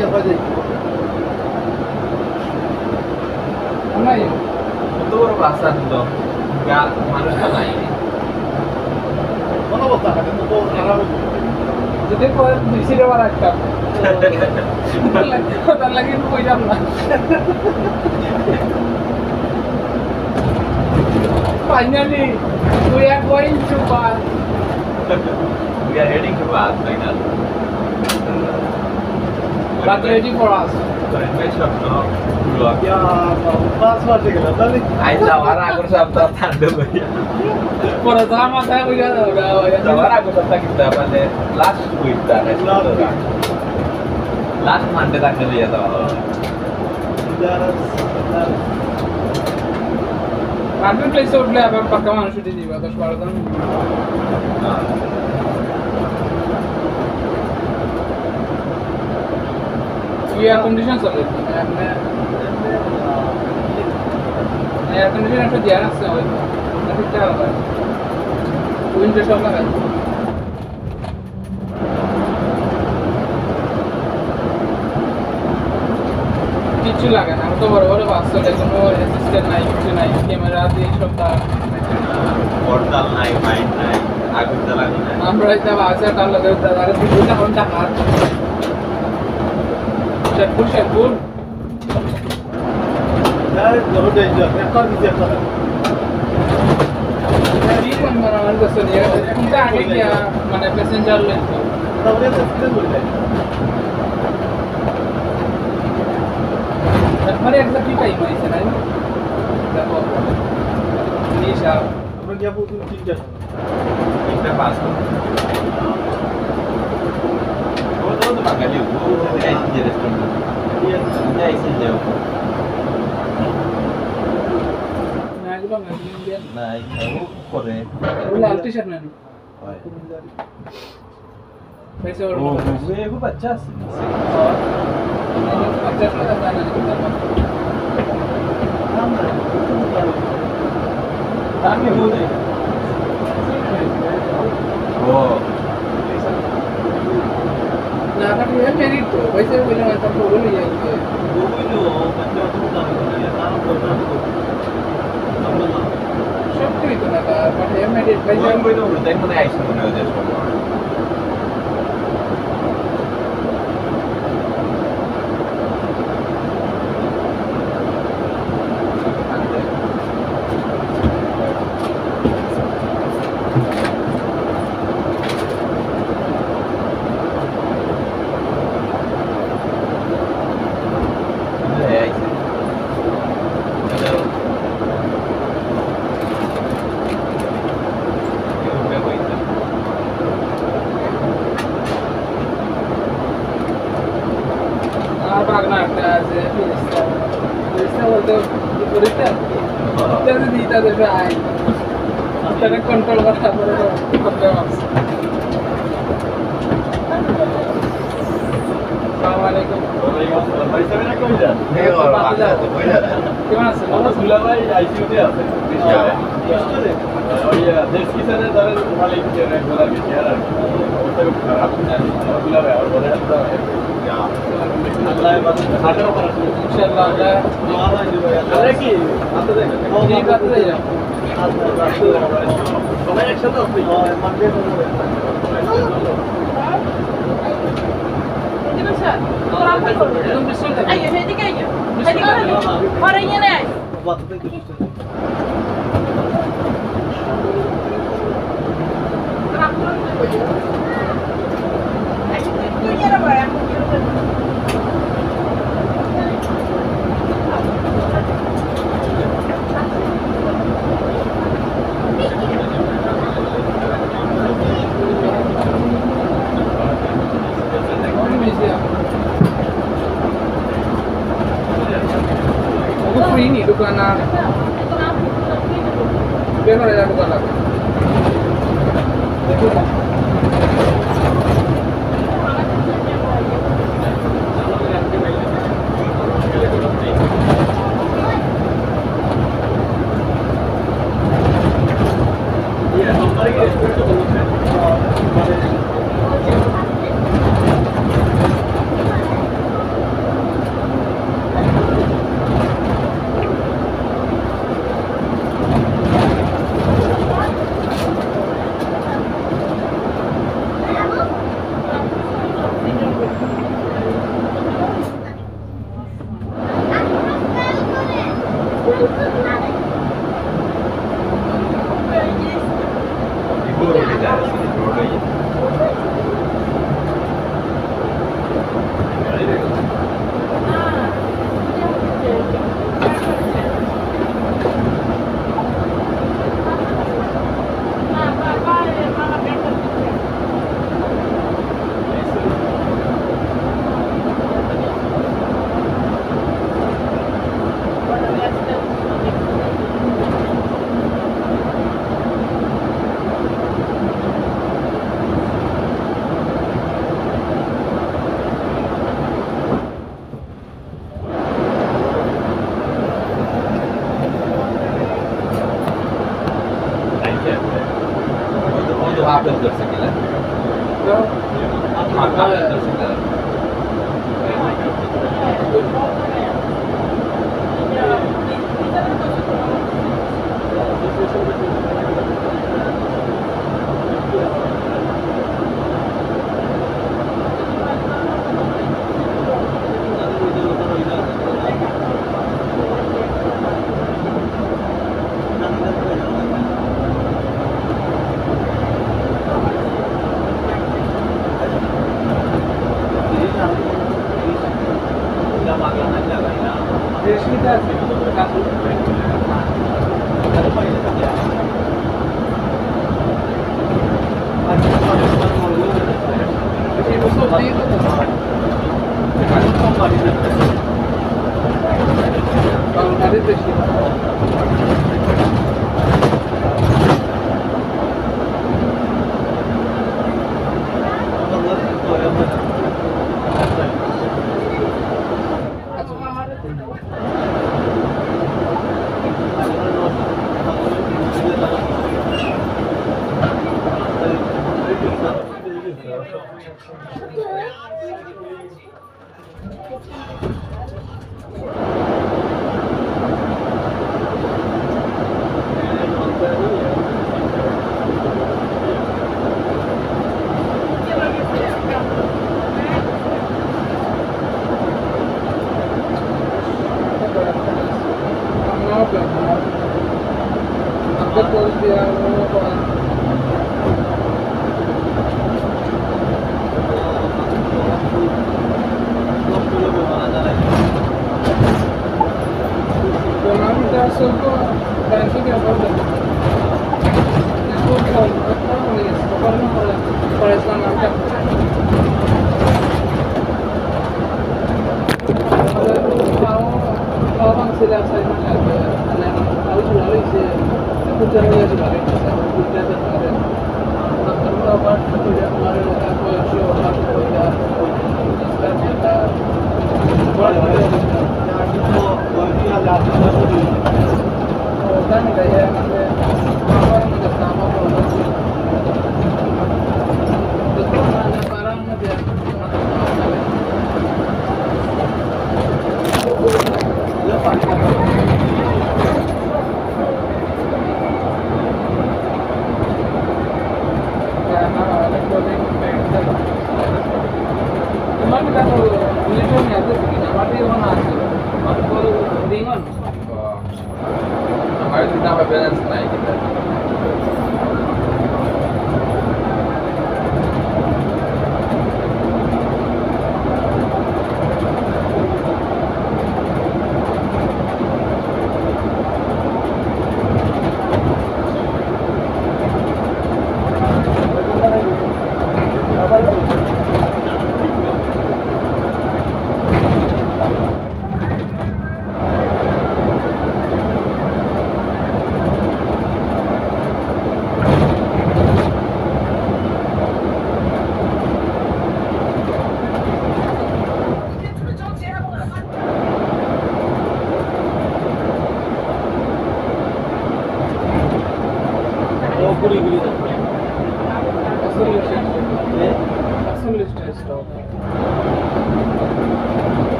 কত বড় রাস্তা দিল গা মানুষটা নাই Mana bota, কিন্তু তো আরামে যদি কয় দুই সিটে বার একটা তার লাগে কইলাম না finally we are going to bar we are heading to Bath final But ready for us. Keren স্বপ্ন ব্লগ ইয়া পাঁচ মাসে গেল তাহলে আই যাওয়ার আগের সপ্তাহ ঠান্ডা ভাইয়া পরে তো আমার মাথায় কইলা যাওয়ার আগের সপ্তাহ কিন্তু মানে লাস্ট উইক তার লাস্ট মানডে থাকতে লইয়া যাওয়া রান্ডম প্লেসে উঠলে আবার পাক্কা মানুষ উঠে দিবা দশ বারো জন এয়ার কন্ডিশন চলে এয়ার কন্ডিশন একটা দেওয়া আছে ওই। আলাদা উইন্ডো সব লাগাই। কিচ্ছু লাগে না তো বড় বড় বাস চলে কোনো অ্যাসিস্ট্যান্ট নাই কিছু নাই। ক্যামেরা দিয়ে সব পর্দাল নাই মাইন্ড নাই আগুন জ্বালানি নাই। আমরা এটা বাসে তার লগে দাদারে দুইটা ঘণ্টা হাত। Şerkul Şerkul. تقريبا من هندسه انت عليك يا من باسنجر لك طب ليه تفكير ولا हमारे एग्जैक्टली टाइम है इसे नहीं देखो नीशा हम क्या बोलते हैं ठीक है इतना पास 바깥에 오고 내신 이제 됐습니다. 내신 이제 오고. 나이 방 아니야? 나이 하고 거래. 오늘 알트 셔나니. पैसे और वो मुझे वो बच्चा से और मैंने बच्चा का गाना लिखा था हम हम ये हो जाएगा मेरी तो वैसे बोले मैं तो बोल ही है सब कोई तो ना का बट কন্ট্রোল করা পরে প্রবলেম আছে সবাই একসাথে একদম বিশ্বল 我出一米都干啦，边上人家都干啦，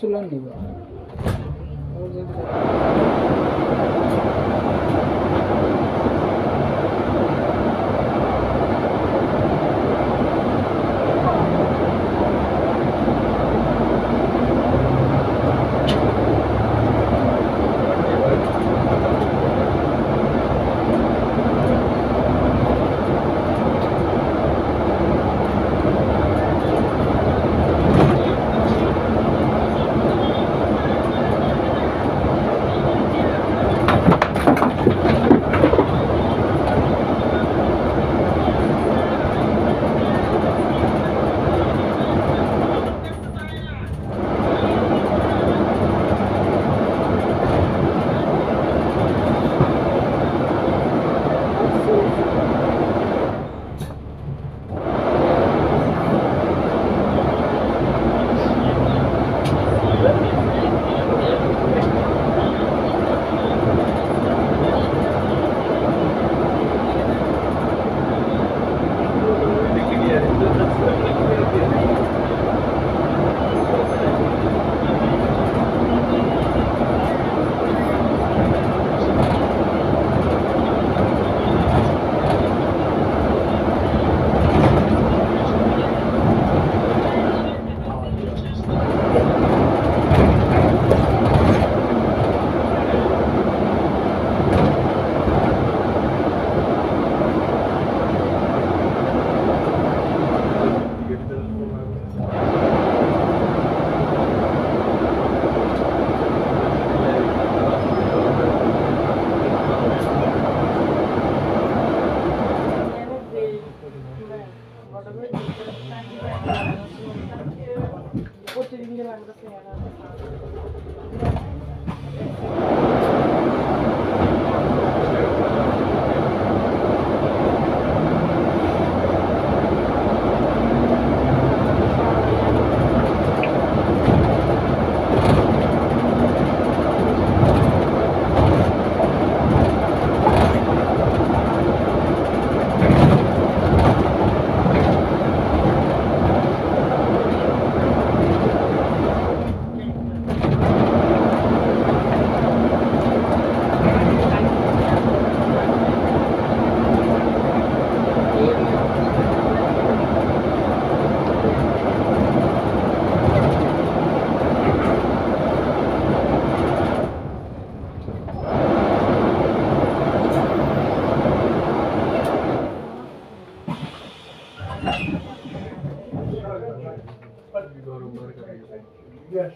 Sulandu.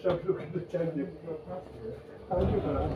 Şapşuk edecek. Hangi taraf?